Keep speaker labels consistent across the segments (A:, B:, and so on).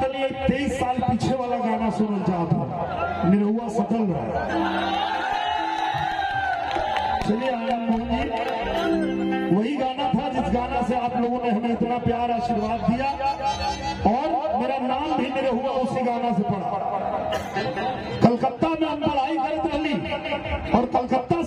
A: तनी तेईस साल पीछे वाला गाना सुनना चाहता निरहुआ सफल रहा। चलिए, आनंद मोहन जी। वही गाना था जिस गाना से आप लोगों ने हमें इतना प्यार, आशीर्वाद दिया। और मेरा नाम भी मेरे हुआ उसी गाना से पड़ा। कलकत्ता में हम पढ़ाई करते रही और कलकत्ता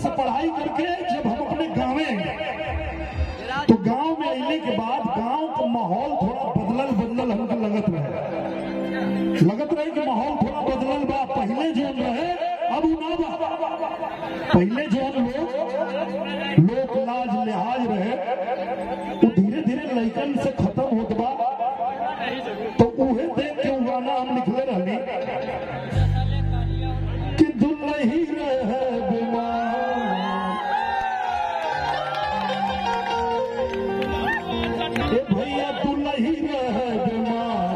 A: लिहाज रहे वो धीरे धीरे लइकन से खत्म होत बा। तो उहे देख के उ गाना हम लिखले रहनी कि रहे बीमार। भैया दुल्ही रहे बीमार।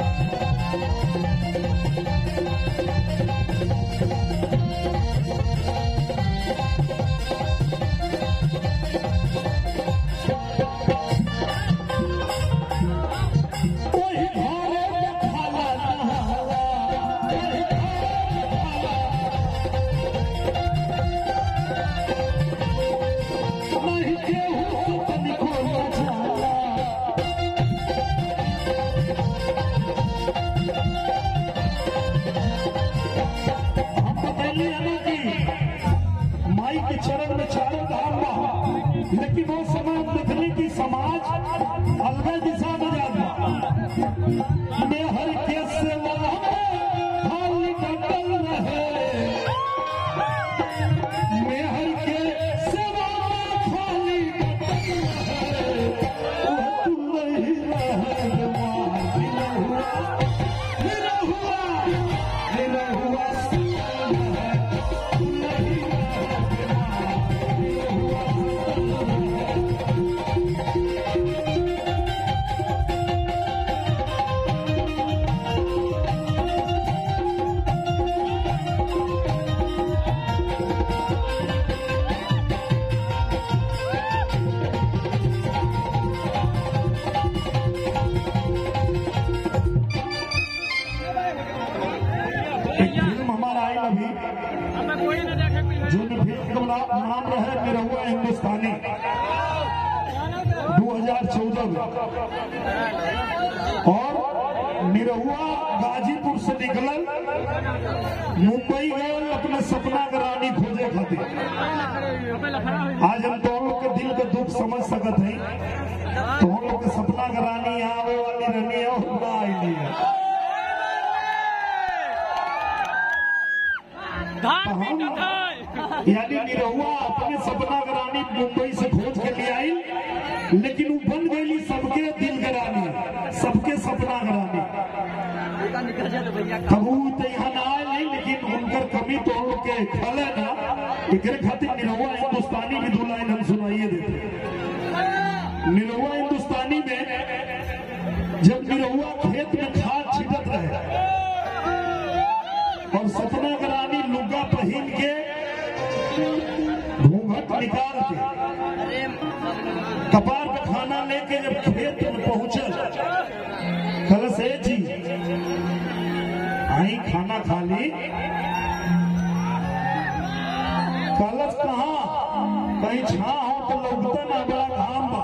A: लेकिन वो समाज देखने की समाज अलग दिशा में जात मैं हर के सेवा में खाली डटल रहे। मैं हर के सेवा नाम नाम रहे निरहुआ हिंदुस्तानी। 2014 में। और निरहुआ गाजीपुर से निकलल, मुंबई गए अपने सपना के रानी खोजे खातिर। आज हम तो लोग के दिल के दुख समझ सकते है। तो हम लोग के सपना के रानी यहाँ आवे वाली रहनी है। उनकर कमी तो लोग के खले ना एकरे खातिर निरहुआ हिंदुस्तानी भी दो लाइन हम सुनाइए देते निरहुआ हिंदुस्तानी में जब निरहुआ खेत में खाद छिटत रहे, और सपना करानी रानी लुग्गा पहन के घूंघट निकाल के कपार पे खाना लेके जब खेत में पहुंचल कहीं छा हो तो लौटता ना बड़ा घाम बा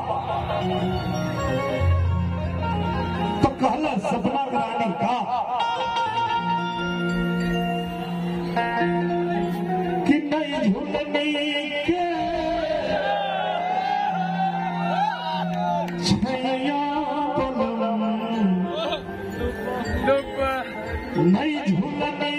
A: तो कहला सपना रानी का। कि नहीं झूलने के छैया नहीं झूलने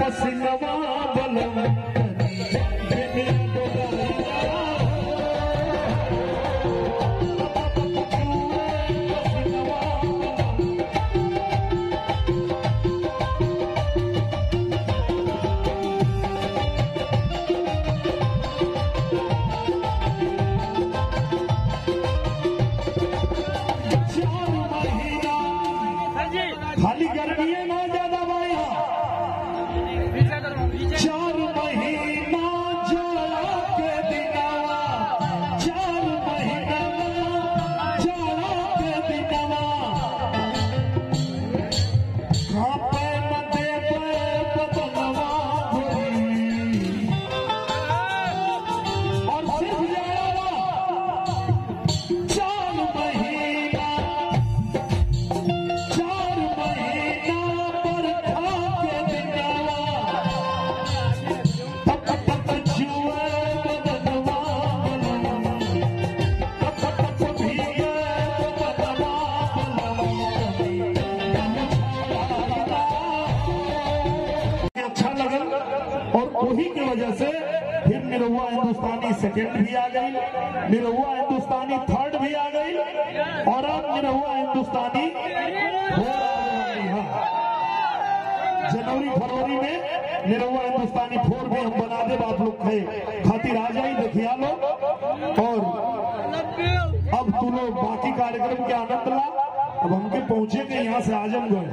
A: पसीनवा बलम Hallelujah. सेकंड भी आ गई, निरहुआ हिंदुस्तानी थर्ड भी आ गई, और अब निरहुआ हिंदुस्तानी है। जनवरी फरवरी में निरहुआ हिंदुस्तानी फोर भी हम बना दे, आप लोग खातिर आ जाए देखिया लो और अब तू लोग बाकी कार्यक्रम के आनंद ला अब हमके पहुँचे के यहाँ से आजमगढ़।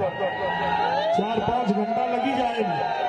A: चार पाँच घंटा लगी जाएगा।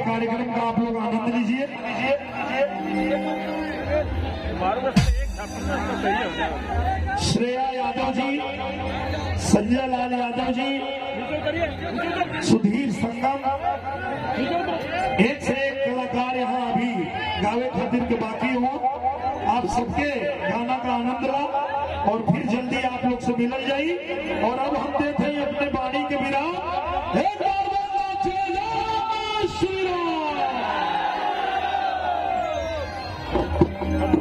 A: कार्यक्रम का आप लोग आनंद लीजिए। श्रेया यादव जी, संजय लाल यादव जी, सुधीर संगम, एक से एक कलाकार यहाँ अभी गावे खातिर के बाकी हो। आप सबके गाना का आनंद ला और फिर जल्दी आप लोग से मिल जाई। और अब हम
B: अब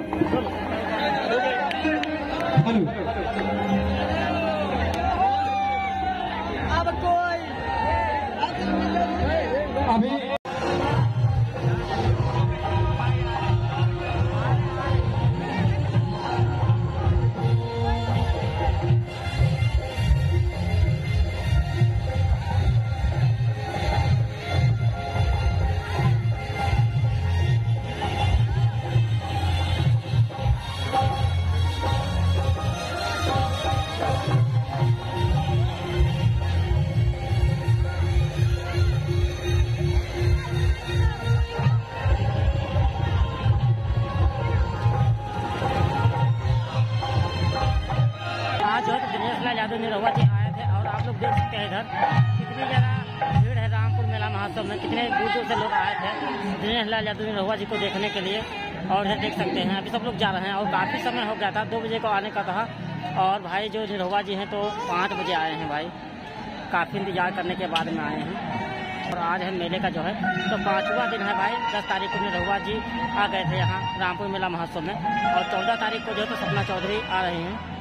C: लाल यादव निरहुआ जी को देखने के लिए और इधर देख सकते हैं। अभी सब लोग जा रहे हैं और काफ़ी समय हो गया था। दो बजे को आने का था और भाई जो निरहुआ जी हैं तो पाँच बजे आए हैं भाई। काफ़ी इंतज़ार करने के बाद में आए हैं। और आज है मेले का जो है तो पांचवा दिन है भाई। दस तारीख को निरहुआ जी आ गए थे यहाँ रामपुर मेला महोत्सव में। और चौदह तारीख को जो है तो सपना चौधरी आ रहे हैं।